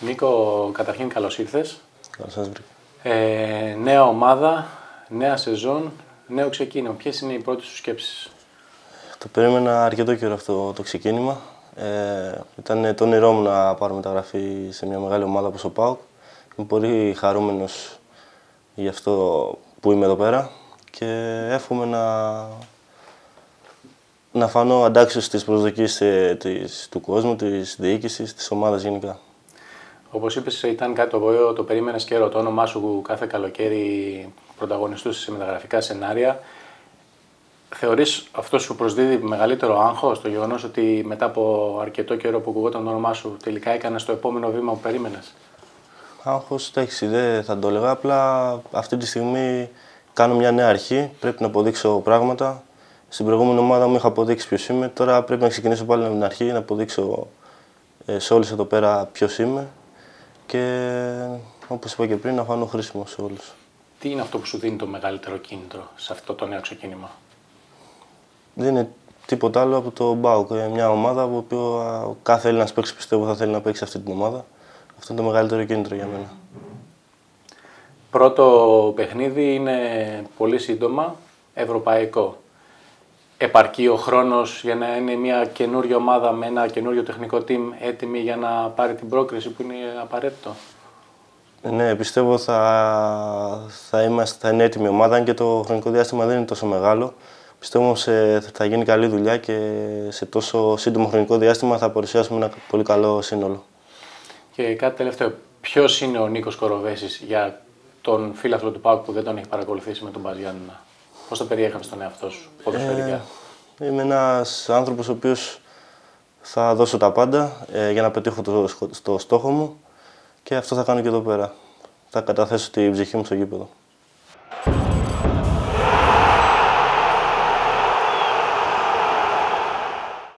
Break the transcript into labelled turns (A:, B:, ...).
A: Νίκο, καταρχήν καλώς ήρθες.
B: Καλώς σας βρήκα.
A: Ε, νέα ομάδα, νέα σεζόν, νέο ξεκίνημα. Ποιες είναι οι πρώτες σου σκέψεις;
B: Το περίμενα αρκετό καιρό αυτό το ξεκίνημα. Ε, ήταν το όνειρό μου να πάρω μεταγραφή σε μια μεγάλη ομάδα όπως ο ΠΑΟΚ. Είμαι πολύ χαρούμενος για αυτό που είμαι εδώ πέρα και εύχομαι να, να φανώ αντάξιος στις προσδοκίες ε, της, του κόσμου, της διοίκησης, της ομάδας γενικά.
A: Όπως είπες, ήταν κάτι το οποίο το περίμενες καιρό. Το όνομά σου κάθε καλοκαίρι πρωταγωνιστούσε σε μεταγραφικά σενάρια. Θεωρείς αυτό σου προσδίδει μεγαλύτερο άγχος το γεγονός ότι μετά από αρκετό καιρό που ακουγόταν το όνομά σου τελικά έκανες το επόμενο βήμα που περίμενες;
B: Άγχος το έχεις, δεν θα το έλεγα. Απλά αυτή τη στιγμή κάνω μια νέα αρχή. Πρέπει να αποδείξω πράγματα. Στην προηγούμενη ομάδα μου είχα αποδείξει ποιος είμαι. Τώρα πρέπει να ξεκινήσω πάλι με την αρχή, να αποδείξω ε, σε όλους εδώ πέρα ποιος είμαι και όπως είπα και πριν, να φανώ χρήσιμο σε όλους.
A: Τι είναι αυτό που σου δίνει το μεγαλύτερο κίνητρο σε αυτό το νέο ξεκίνημα,
B: Δεν είναι τίποτα άλλο από το Μπάουκ. Μια ομάδα που κάθε Έλληνας παίξει πιστεύω θα θέλει να παίξει αυτή την ομάδα. Αυτό είναι το μεγαλύτερο κίνητρο για μένα.
A: Πρώτο παιχνίδι είναι πολύ σύντομα, ευρωπαϊκό. Επαρκεί ο χρόνος για να είναι μια καινούργια ομάδα με ένα καινούριο τεχνικό team έτοιμη για να πάρει την πρόκριση που είναι απαραίτητο;
B: Ναι, πιστεύω θα, θα, είμαστε, θα είναι έτοιμη η ομάδα, αν και το χρονικό διάστημα δεν είναι τόσο μεγάλο. Πιστεύω όμως ε, θα γίνει καλή δουλειά και σε τόσο σύντομο χρονικό διάστημα θα παρουσιάσουμε ένα πολύ καλό σύνολο.
A: Και κάτι τελευταίο, ποιος είναι ο Νίκος Κοροβέσης για τον φίλαθλο του ΠΑΟΚ που δεν τον έχει παρακολουθήσει με τον Μπαζιάννα. Πώς το περιέγραψε τον εαυτό σου, ποδοσφαιρικά.
B: Ε, είμαι ένας άνθρωπος ο οποίος θα δώσω τα πάντα ε, για να πετύχω το, το στόχο μου και αυτό θα κάνω και εδώ πέρα. Θα καταθέσω την ψυχή μου στο γήπεδο.